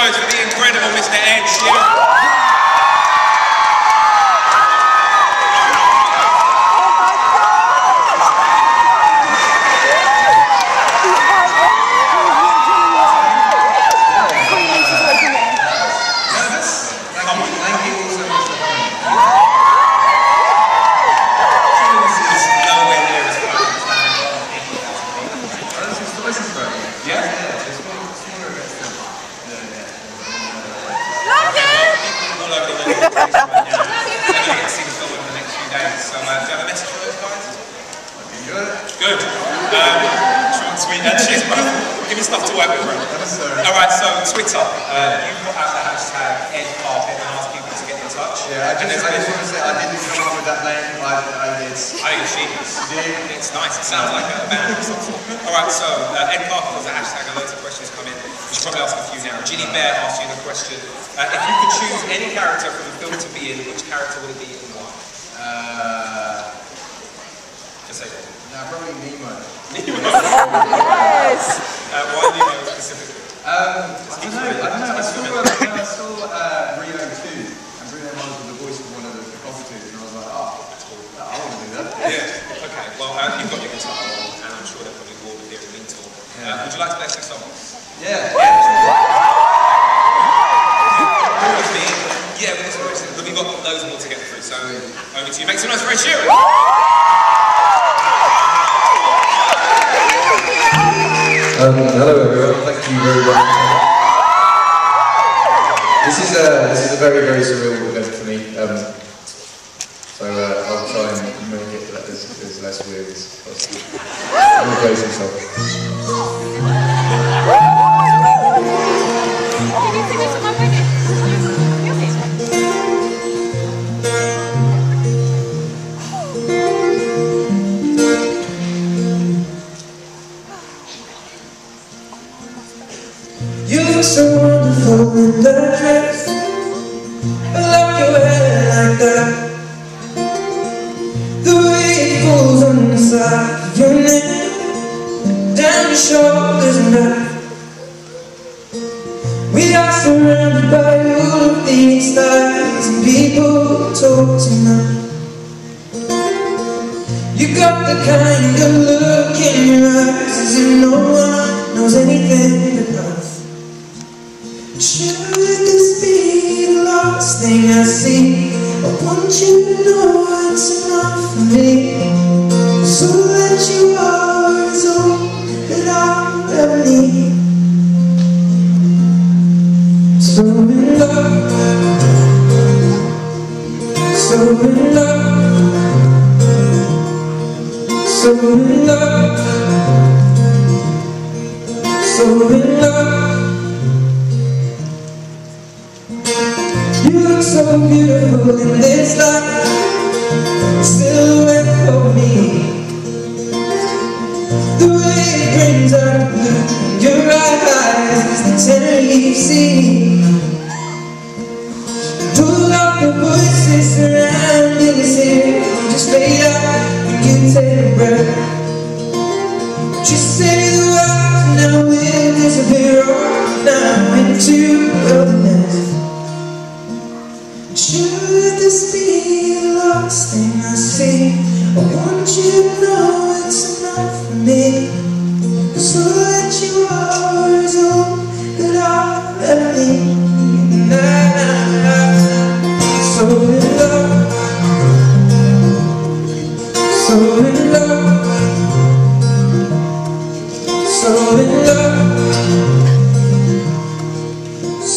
applause for the incredible Mr. Ed Sheeran. on Twitter, uh, you put out the hashtag EdCarpet and asked people to get in touch. Yeah, I just, I just want to say I didn't come up with that name, I, I did. I think it's genius. Yeah. It's nice, it sounds like a band or something. Alright, so uh, EdCarpet was a hashtag a loads of questions come in. We should probably ask a few now. Ginny Bear asked you the question, uh, if you could choose any character from the film to be in, which character would it be and why? Uh, just say that. No, probably Nemo. Nemo? yes! Uh, why Nemo? Um, I don't know, I don't know, I saw, um, I saw uh, Rio 2, and Bruno Mars was the voice of one of the prostitutes, and I was like, oh, I want to do that. Yeah, okay, well, uh, you've got your guitar on, and I'm sure they're probably all with their mentor. Uh, yeah. Uh, would you like to play some songs? Yeah. yeah, Yeah. we've got loads more to get through, so over to you. Make some noise for a! Um, hello everyone, thank you very much. This is a, this is a very, very surreal event for me. Um, so uh, I'll try and make it as, as less weird as possible. I'm going to.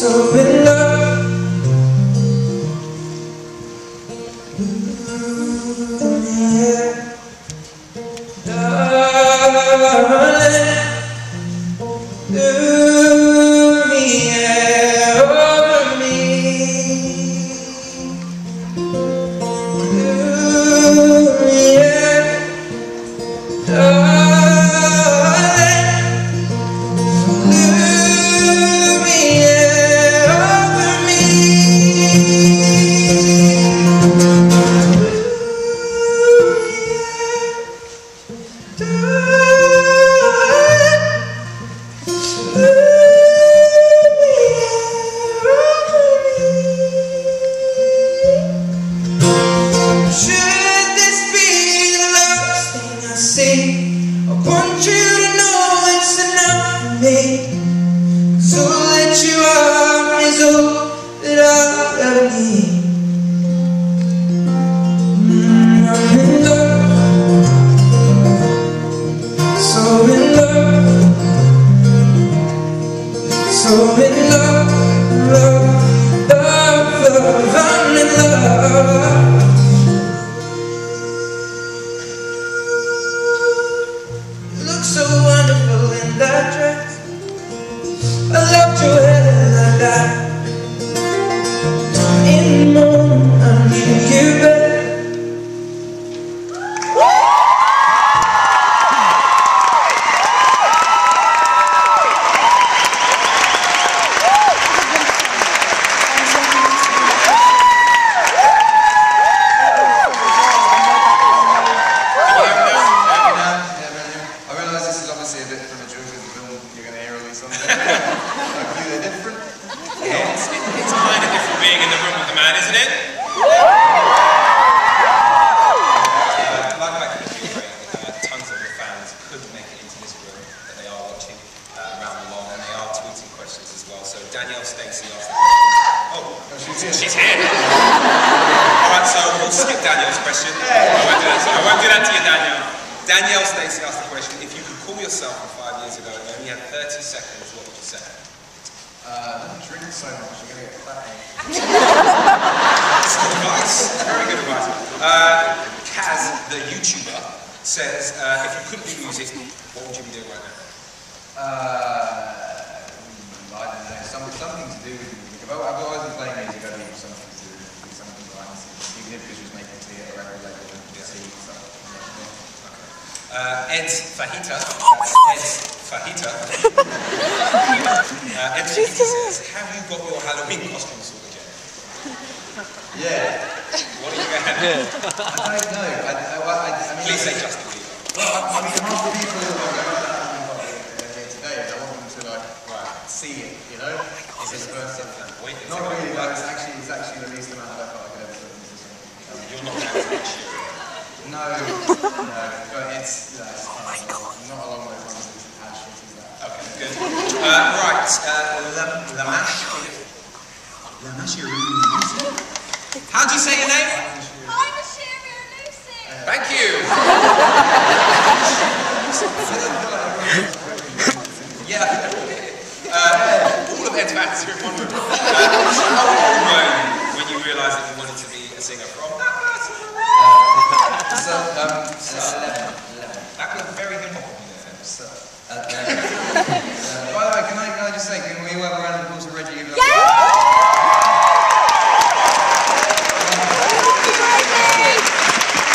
sobre drink so much, you're going to get fat. That's good advice. Very good advice. Uh, Kaz, the YouTuber, says, uh, if you couldn't do music, what would you be doing right now? Uh, I don't know, some, something to do with music. I've, I've always been playing music, I'd be something to do with something behind the scenes. Even if it was just making tea at a record label and see stuff. Uh, Ed Fajita, that's Ed Fajita. uh, Ed Fajita says, have you got your Halloween costume sorted yet? Yeah. What are you going to have? I don't know. I, I, I, I mean, Please say Justin Bieber. Well, I, I mean, half the people that are going to have party here today, I want them to like Right. see it, you know? It's his first thing. Wait, Not really, but it's actually, it's actually the least amount of effort I could ever put into this one. You're not going to next year. No, no, but it's, yeah, it's fun. Not along those lines, it's as shit as that. Okay, good. Uh, right, uh, Lamash. Lamash, you're really music. How do you say your name? I'm a Shearer Lucy. Thank you. yeah. Uh, all of Ed's fans are in one room. Uh, how old were you when you realised that you wanted to be a singer from? So, um, so 11, 11. That was very hip hop of. So, uh, 11. Uh, by the way, can I, can I just say, can we all have a round of applause for Reggie? Even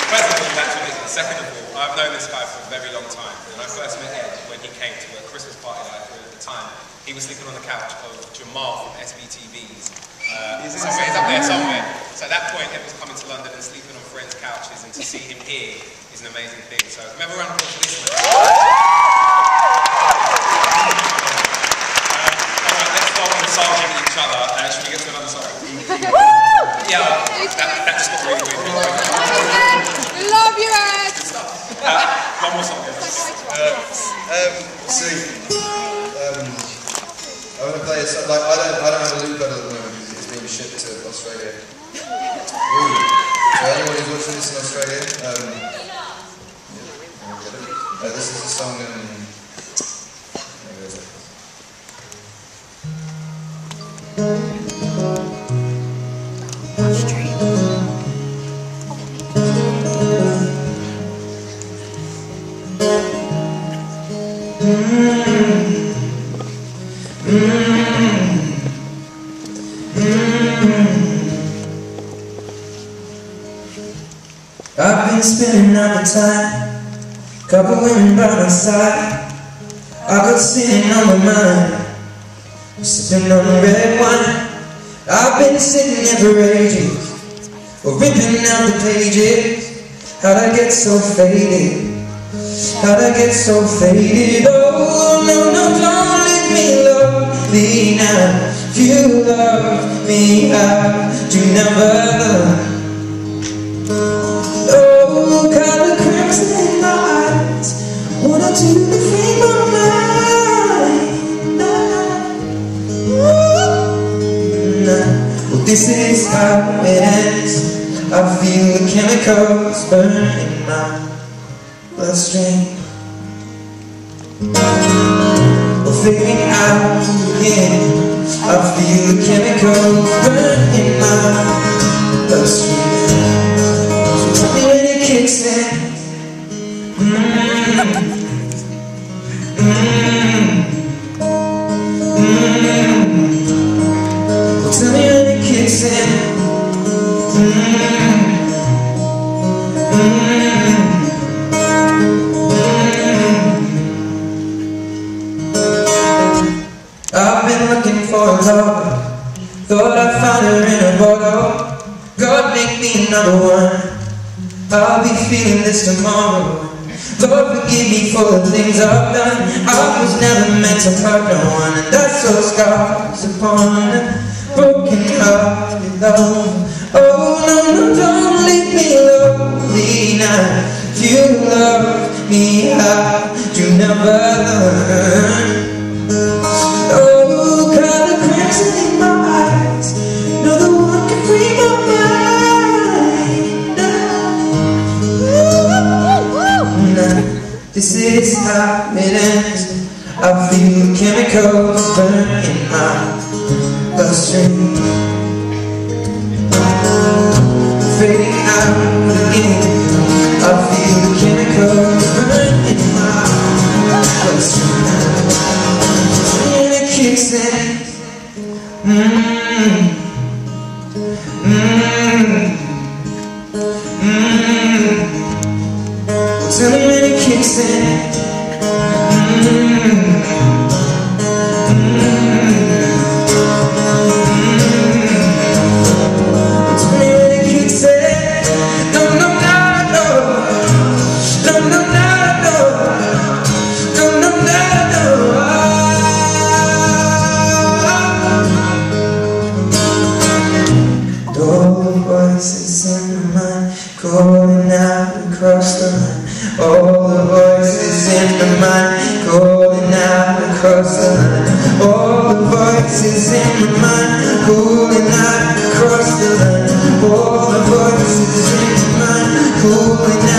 First of all, that's. Second of all, I've known this guy for a very long time. When I first met Ed, when he came to a Christmas party that I threw at the time, he was sleeping on the couch of Jamal from SBTV's. Uh, somewhere, he's up there somewhere. So at that point, Ed was coming to London and sleeping on friends' couches, and to see him here is an amazing thing. So remember around applause for this one. Uh, all right, let's start massaging other. Uh, should we get to another song? Yeah, that, that just got really weird. We love you, Ed. Uh, one more song. Um, see, um, I want to play a song, like, I don't, I don't have a loop pedal at the moment because it's being shipped to Australia. Ooh. So anyone who's watching this in Australia, um, yeah, there we go. uh, this is a song, spending time, couple women by my side. I got spinning on my mind, sipping on red wine. I've been sitting there for ages, ripping out the pages. How'd I get so faded? How'd I get so faded? Oh no, no, don't leave me lonely now. You love me, how'd you never? Oh, How it ends. I feel the chemicals burning my bloodstream. We're fading out again. I feel the chemicals burning my for love Thought I'd find her in a bottle God make me number one. I'll be feeling this tomorrow. Lord forgive me for the things I've done. I was never meant to hurt no one And that's so scars upon a broken hearted love. Oh no, no, don't leave me lonely now. If you love me, how you never learn This is how it ends I feel the chemicals burn in my bloodstream calling out across the line. All the voices in my mind calling out across the line. All the voices in my mind calling out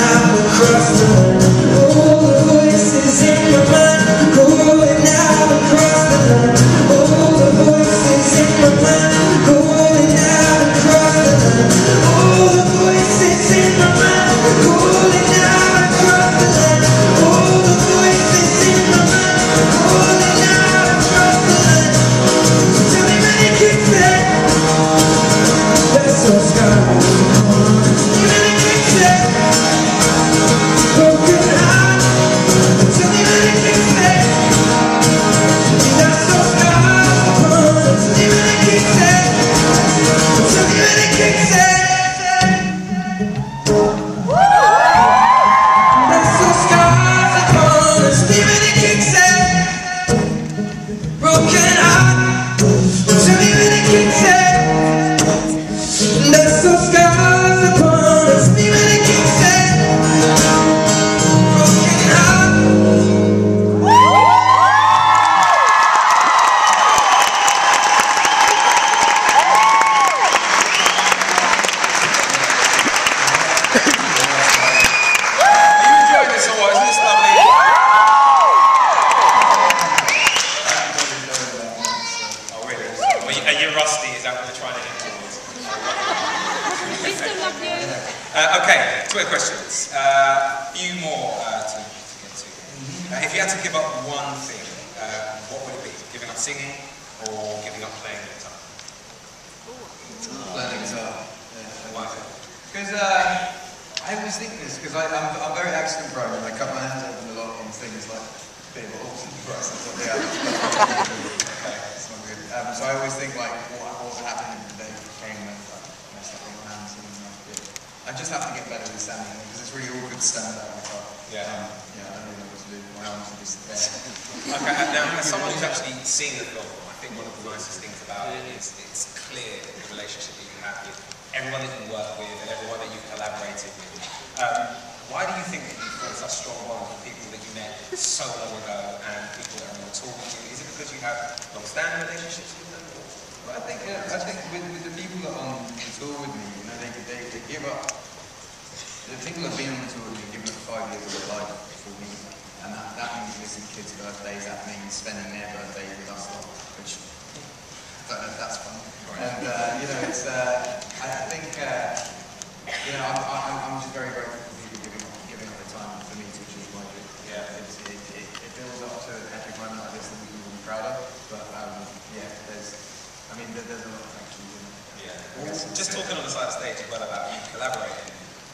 questions. A few more uh, to, to get to. Uh, if you had to give up one thing, uh, what would it be? Giving up singing or giving up playing the guitar? Playing guitar. Why? Because uh, I always think this, because I'm, I'm very accident prone and I cut my hands open a lot on things like being a horse and price and stuff like that. okay, it's not good. Um, so I always think like, what, what would happen if the day came and like, messed up my hands and like, yeah. I just have to get better with standing really awkward to stand out. Yeah. Um, yeah, I don't know what to do. My arms are just there. Okay, uh, now as someone who's actually seen the film, I think one of the nicest things about it is it's clear the relationship that you have with everyone that you work with and everyone that you've collaborated with. Um, why do you think that you've formed such strong bonds with people that you met so long ago and people that are on tour with you? Is it because you have long-standing relationships with them? Or? I think, uh, I think with, with the people that are on the tour with me, you know, they, they, they give up. The people that have been on the tour with me give up five years of their life for me. And that, that means missing kids' birthdays, that means spending their birthday with us lot, which I don't know if that's fun. And, uh, you know, it's, uh, I I think, uh, you know, I'm, I'm, I'm just very grateful for people giving up, giving up their time for me to achieve my dream. Yeah. It's, it, it, it builds up to an epic moment like this that we can be proud of. But, um, yeah, there's, I mean, there, there's a lot of thank yous. in it. Yeah. Just talking on the side of stage as well about you collaborating,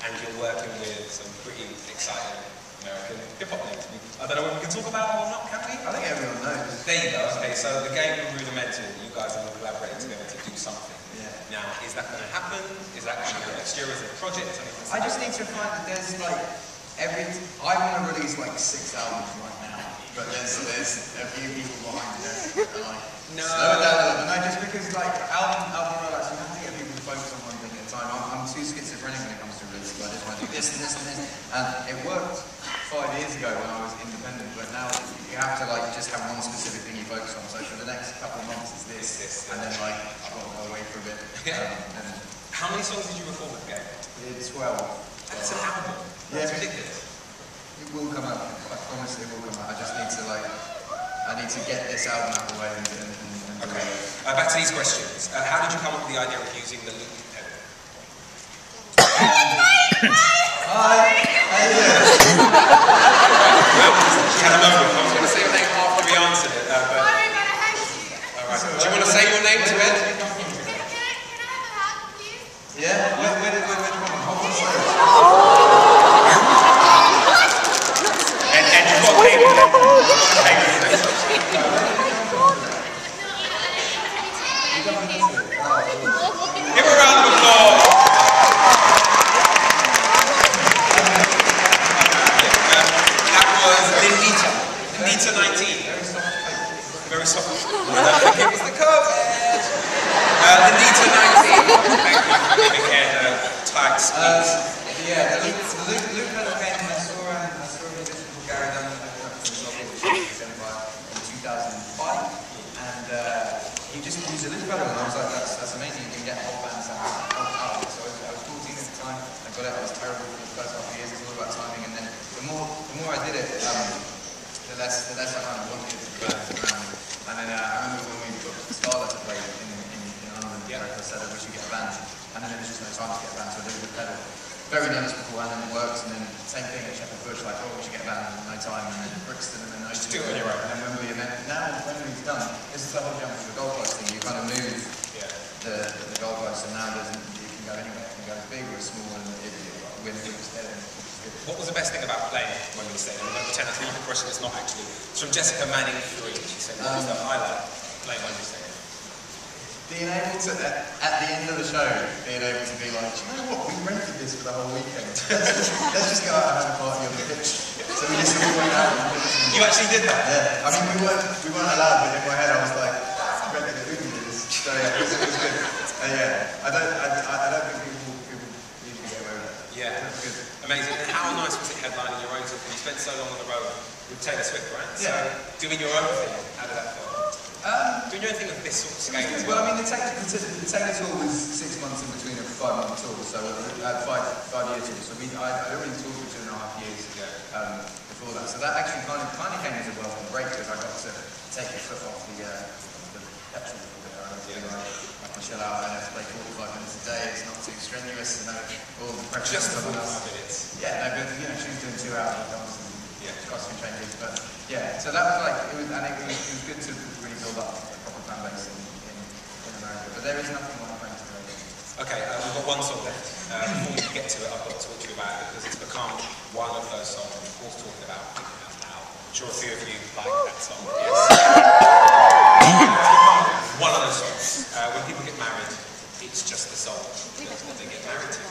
and you're working with some pretty exciting American hip hop names. I don't know whether we can talk about them or not, can we? I think everyone knows. There you go. Okay, so the game of Rudimental, you guys have collaborated together to do something. Yeah. Now, is that going to happen? Is that going to be next year? It a project? I just need to find that there's like every. I want to release like six albums right now, but there's there's a few people behind it like No. slow it down a little. bit. No, just because like album album rollouts, you have to get people to focus on one thing at a time. I'm, I'm too schizophrenic when it comes to releasing. I just want to do this and this and this, and it worked five years ago when I was independent, but now you have to like just have one specific thing you focus on. So for the next couple of months, it's this, This, and then like I've got to go away for a bit. Yeah. Um, How many songs did you record with the game? it's twelve. That's an album. That's Yeah. ridiculous. It will come out. I promise it will come out. I just need to like, I need to get this album out of the way and, and, and, and Okay. Uh, back to these questions. Uh, how did you come up with the idea of using the loop pedal? Hi. How you doing? She had a moment. I was going to say your name after we answered it, uh, but Sorry, but I hate you. all right. Do you want to say your name to Ed? Can, can, I, can I have a hug, please? Yeah. Where, where, did- where, where, where, hold on, sorry. Ed, Ed, you've got a cake with them. Cake with them. Give her a round of applause. That was Lindita. Lindita 19. Very soft. I don't think it was the COVID. Uh, Lindita 19. Thank you for giving Ed a tight Uh, squeeze. yeah, the loop, the loop, loop pedal came in, I saw him, I saw him with Gary Dunn at the Empire in 2005, and uh, he used a Pedal, and I was like, that's, that's amazing, you can get whole bands out of out. So I was, I was 14 at the time, I got it, I was terrible for the first half of years, it's all about timing, and then the more, the more I did it, um, the less, the less I kind of wanted it to around. And then uh, I remember when we got Scala to play in, in, in London, Yeah. I said that we should get a band, and then there was just no time to get a band, so I did it with pedal. Very nervous beforehand, and it worked, and then same thing at Shepherd Bush, like, oh, we should get band, and no time, and then Brixton, and then do it on your. And then Wembley, and then now Wembley's done, this is the whole jump to the goalpost thing, you kind of move Yeah. the, the goalpost, and now there's, you can go anywhere, you can go big or small, and it, it, Wembley was dead, and it's good. What was the best thing about playing Wembley Stadium? I'm going to pretend that's not a question. It's not actually. It's from Jessica Manning three. She said, "What was the um, highlight of playing Wembley Stadium?" Being able to, at, at the end of the show, being able to be like, "Do you know what, we rented this for the whole weekend. let's, just, go out and have a party on the pitch. So we just all went out and You actually did that. Yeah, I mean, we weren't, we weren't allowed, but in my head I was like, rented it, we can do this. So yeah, it was, it was good. And yeah, I don't, I, I I don't think people, people usually get away with that. Yeah. That's good. Amazing. And how nice was it headlining your own tour? You spent so long on the road with Taylor Swift, right? So Yeah. doing your own thing. How did that feel? Um, Doing your own thing with this sort of scale. as Well, I mean, the Taylor, tour was six months in between a five-month tour, so uh, five five-year tour. So we, I, I already toured for two and a half years um, before that. So that actually kind of kind of came as a welcome break because I got to take a foot off the uh, the petrol a bit. I was like I can chill out. I don't have to play 45 minutes a day. It's not too strenuous. You know, all the pressure. Just the on someone 45 minutes. Yeah, no, but you know, she was doing two hours of and Yeah. costume changes. But yeah, so that was like it was, and it was, it was good to really build up a proper fan base in, in, in America. But there is nothing like playing to America. Okay, uh, before we get to it, I've got to talk to you about it because it's become one of those songs of course talking about now. I'm sure a few of you like that song. Yes. one of those songs. Uh, when people get married, it's just the song. What they get married to.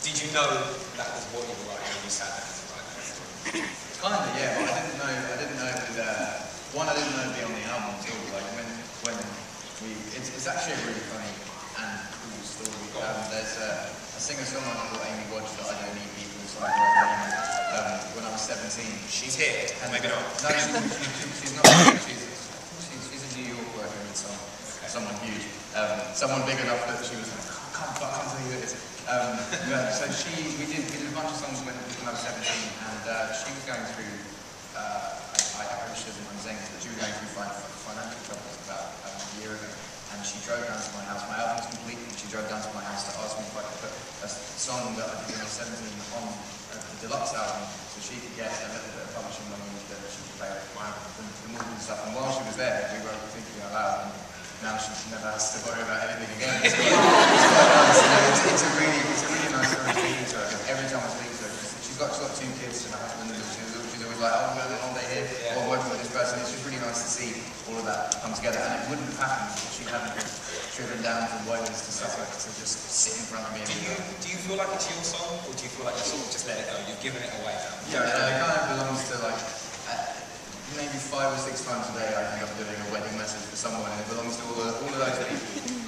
Did you know that was what you were writing when you sat down to write that? Kind of, yeah. But I didn't know. I didn't know it was. Uh, one, I didn't know it'd be on the album at all. Like when when we. It's, it's actually a really funny and cool story. Um, there's a, a singer-songwriter called Amy Wadge that I don't need people I wrote um, when I was 17. She's here, And- maybe not. No, she, she, she, she's not. She's, she's, she's in New York working with some. someone huge, um, someone big enough that she was like, I can't, I can't tell you who it is. Um, yeah, so she, we did, we did a bunch of songs when, when I was 17, and uh, she was going through, uh, I, I wish she wasn't saying this, but she was going through fin- financial troubles about um, a year ago, and she drove down to my house. My album was complete, and she drove down to my house to ask me if I could put a song that I when I was 17 on uh, the deluxe album, so she could get a little bit of publishing money that she could play my the, the movie and stuff. And while she was there, we were thinking out loud, and now she never has to worry about anything again. It's quite, it's quite. It's, it's a really, it's a really nice story to her. Every time I speak to her, she's, got, she's two kids and a husband, and she's, always like, oh, I'm going to live all day here, or working with this person. It's just really nice to see all of that come together, and it wouldn't have happened if she hadn't driven down from Wales to Suffolk to just sit in front of me. Do you, do you feel like it's your song, or do you feel like you sort of just let it go? You've given it away now. Yeah, it kind of belongs to like uh, maybe five or six times a day. I think I'm doing a wedding message for someone, and it belongs to all, all of those people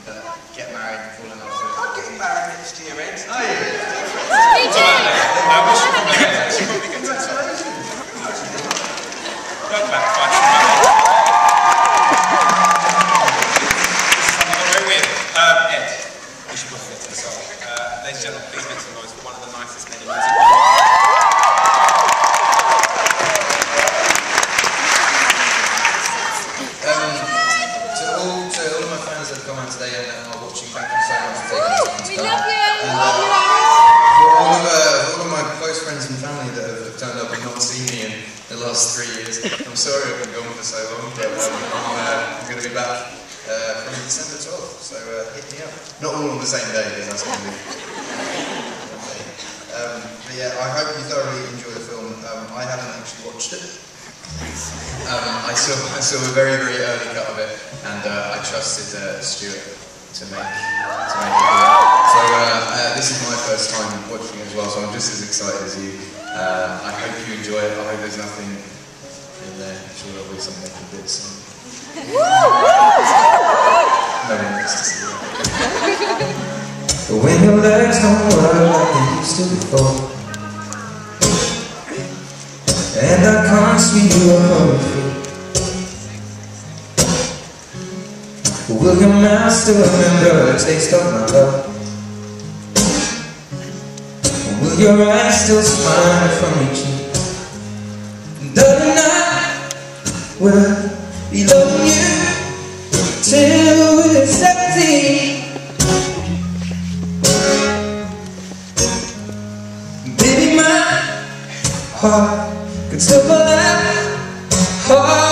that get married and fall in love with. I'm getting married next year, Ed. Oh yeah. Me too. I wish you probably get that. She probably gets that. Go back, fine. Something very weird. Um, Ed, we should probably get to the song. Uh, ladies and gentlemen, please make some noise for one of the nicest men in music. Um, to all, to all of my fans that have come out today and are watching, thank you so much for taking the time to We come. love you. And, Love you, uh, Iris. for all of, uh, for all of my close friends and family that have, have turned up and not seen me in the last three years, I'm sorry I've been gone for so long, but um, I'm, uh, I'm going to be back uh, from December 12th, so uh, hit me up. Not all on the same day, because that's going to be. Um, but yeah, I hope you thoroughly enjoy the film. Um, I haven't actually watched it. Um, I saw I saw a very very early cut of it, and uh, I trusted uh, Stuart to make to make it good. So uh, uh, this is my first time watching it as well, so I'm just as excited as you. Uh, I hope you enjoy it. I hope there's nothing in there. I'm sure there'll be some making bits. And But when your legs don't work like they used to before And I can't sweep you feet Will your mouth still remember the taste of my love? Will your eyes still smile from your cheek? The night will be loving you Till heart can still fly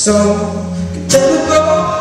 same. Cause honey, your